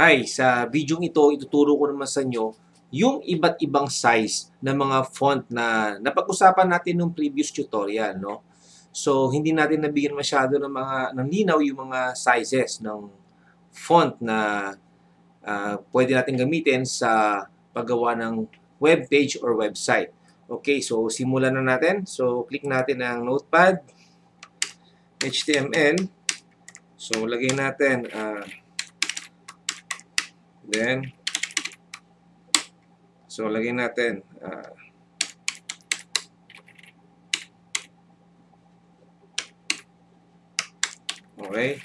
Hi, sa video ito, ituturo ko naman sa inyo yung iba't ibang size ng mga font na napag-usapan natin nung previous tutorial, no? So, hindi natin nabigyan masyado ng mga ng linaw yung mga sizes ng font na uh, pwede natin gamitin sa paggawa ng web page or website. Okay, so simulan na natin. So, click natin ang notepad, HTML. So, lagay natin uh, Then, so lagyan natin uh, okay.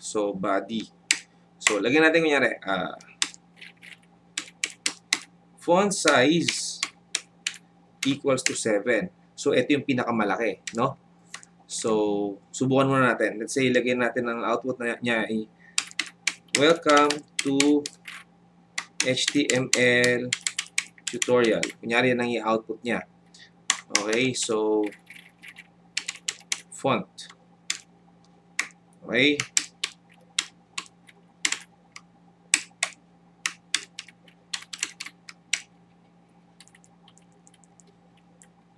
So body. So lagyan natin kunyari uh, font size equals to 7 So, ito yung pinakamalaki, no? So, subukan muna natin. Let's say, ilagay natin ang output na niya ay Welcome to HTML tutorial. Kunyari, yan ang i-output niya. Okay, so, font. Okay.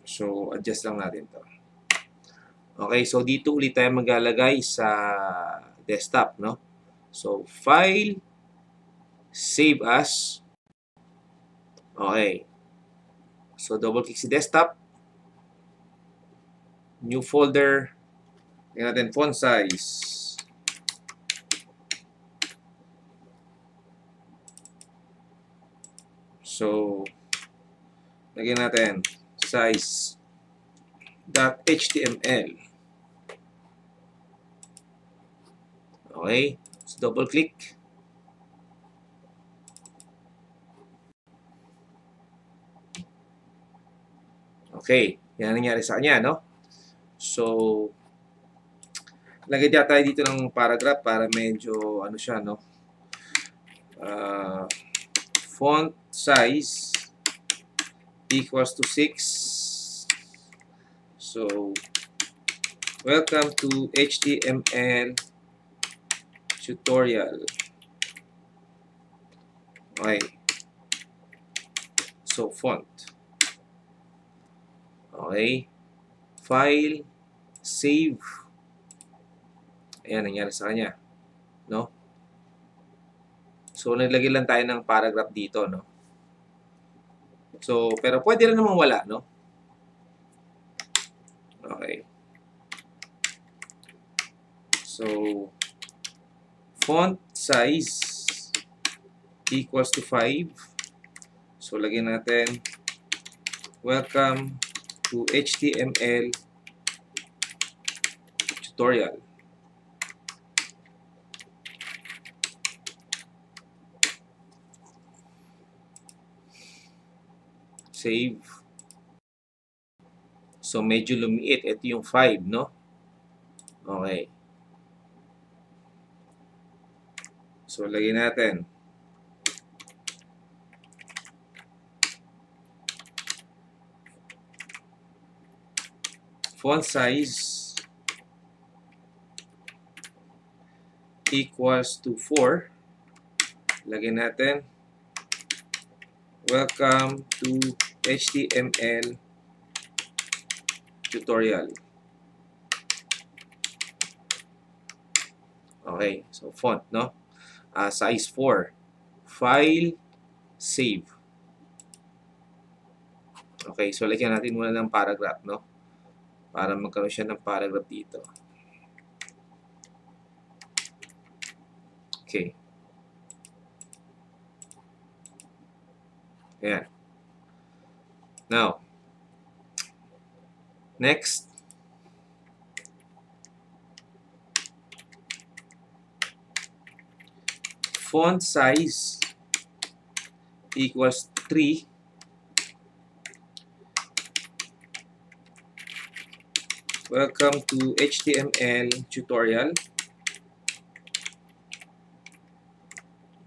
So, adjust lang natin to. Okay, so dito ulit tayo maglalagay sa desktop, no? So, file, save as. Okay. So, double click si desktop. New folder. Tingnan natin font size. So, lagyan natin size.html. Okay, so double click. Okay, yan nangyari sa kanya, no? So, lagay tayo dito ng paragraph para medyo, ano siya, no? Uh, font size equals to 6. So, welcome to HTML tutorial. Okay. So, font. Okay. File. Save. Ayan, nangyari sa kanya. No? So, naglagay lang tayo ng paragraph dito, no? So, pero pwede rin naman wala, no? Okay. So, font size equals to 5. So, lagyan natin Welcome to HTML tutorial. Save. So, medyo lumiit. Ito yung 5, no? Okay. So, lagyan natin. Font size equals to 4. Lagyan natin. Welcome to HTML tutorial. Okay, so font, no? Uh, size 4. File, save. Okay, so lagyan natin muna ng paragraph, no? Para magkaroon siya ng paragraph dito. Okay. Ayan. Now, next, font size equals 3 Welcome to HTML tutorial.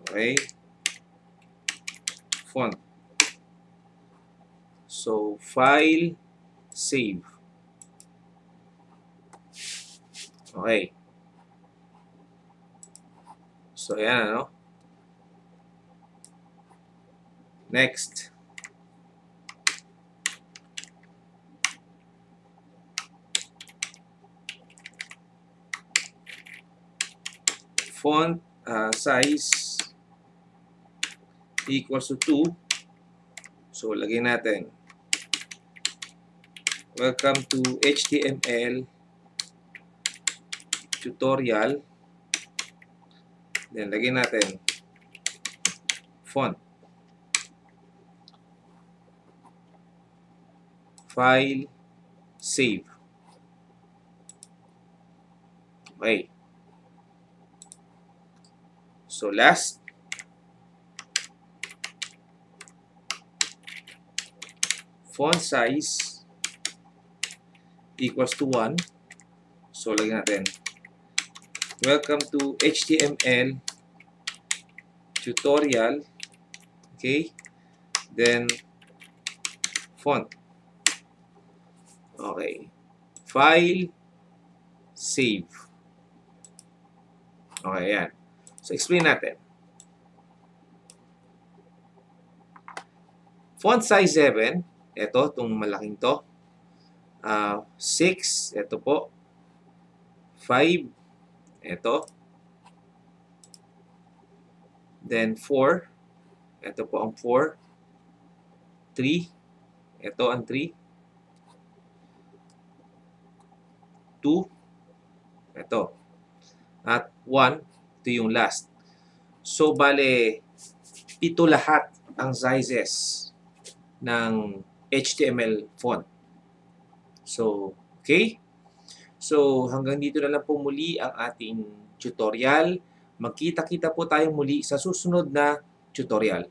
Okay. Font. So, file, save. Okay. So, ayan, ano? Next. Font uh, size equals to 2. So, lagay natin. Welcome to HTML tutorial. Then, lagay natin font. File, save. Okay. So, last. Font size equals to 1. So, lagyan natin. Welcome to HTML tutorial. Okay. Then, font. Okay. File, save. Okay, yan. So, explain natin. Font size 7, ito, itong malaking to. Uh, 6, ito po. 5, ito. Then 4, ito po ang 4. 3, ito ang 3. 2, ito. At 1, ito yung last. So, bale, ito lahat ang sizes ng HTML font. So, okay? So, hanggang dito na lang po muli ang ating tutorial. Magkita-kita po tayo muli sa susunod na tutorial.